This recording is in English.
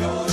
joy.